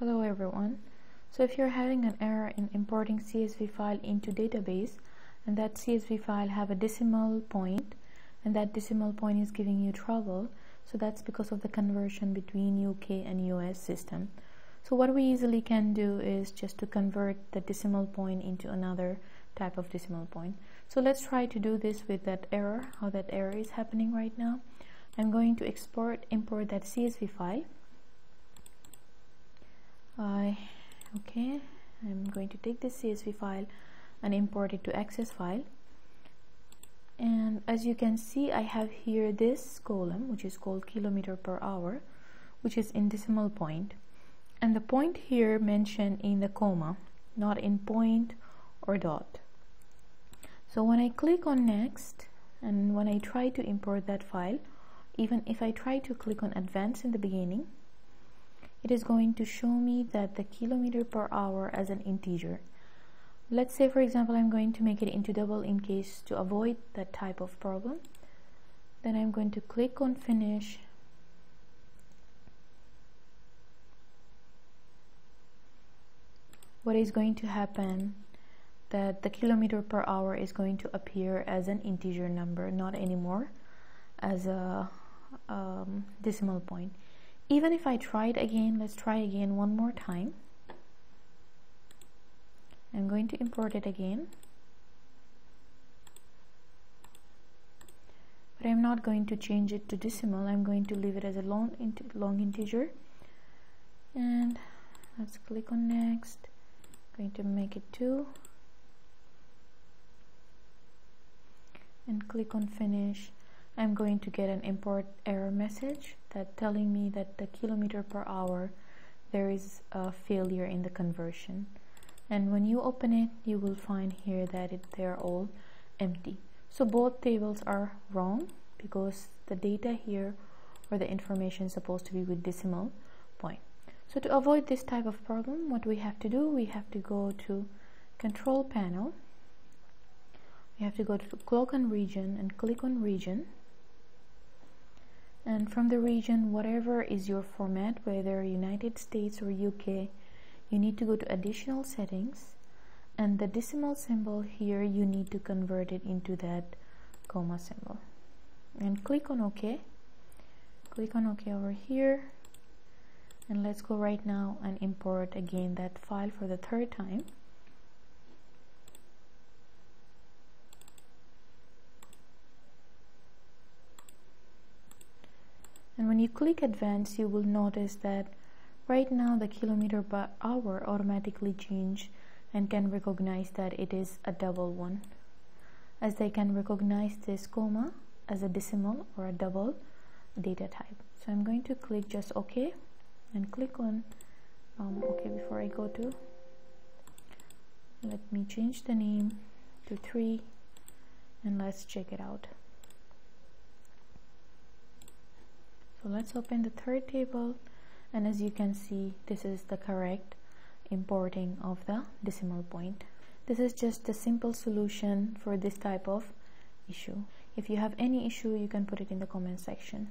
Hello everyone. So if you're having an error in importing CSV file into database and that CSV file have a decimal point and that decimal point is giving you trouble so that's because of the conversion between UK and US system. So what we easily can do is just to convert the decimal point into another type of decimal point. So let's try to do this with that error, how that error is happening right now. I'm going to export import that CSV file I okay I'm going to take this CSV file and import it to access file. And as you can see I have here this column which is called kilometer per hour which is in decimal point. And the point here mentioned in the comma not in point or dot. So when I click on next and when I try to import that file even if I try to click on advanced in the beginning it is going to show me that the kilometer per hour as an integer. Let's say for example I'm going to make it into double in case to avoid that type of problem. Then I'm going to click on finish. What is going to happen? That the kilometer per hour is going to appear as an integer number not anymore as a um, decimal point even if I try it again let's try again one more time. I'm going to import it again. But I'm not going to change it to decimal. I'm going to leave it as a long, int long integer. And let's click on next. I'm going to make it 2 and click on finish I'm going to get an import error message that telling me that the kilometer per hour there is a failure in the conversion. And when you open it you will find here that it, they're all empty. So both tables are wrong because the data here or the information is supposed to be with decimal point. So to avoid this type of problem what we have to do we have to go to control panel. We have to go to clock on region and click on region and from the region whatever is your format whether United States or UK you need to go to additional settings. And the decimal symbol here you need to convert it into that comma symbol. And click on OK. Click on OK over here. And let's go right now and import again that file for the third time and when you click advance you will notice that right now the kilometer per hour automatically change and can recognize that it is a double one. As they can recognize this comma as a decimal or a double data type. So I'm going to click just OK and click on um, OK before I go to let me change the name to 3 and let's check it out so let's open the third table. And as you can see this is the correct importing of the decimal point. This is just a simple solution for this type of issue. If you have any issue you can put it in the comment section